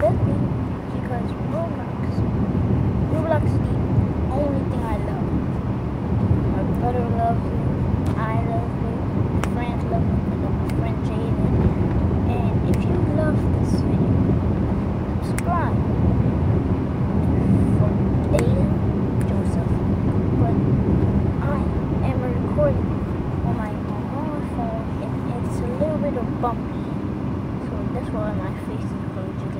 good thing because Roblox. Roblox is the only thing I love. My brother loves it, I love it, my friends love it, I love my friend Jaden. And if you love this video, subscribe. For Aiden Joseph. But I am recording on my own phone and it's a little bit of bumpy. So that's why my face is going to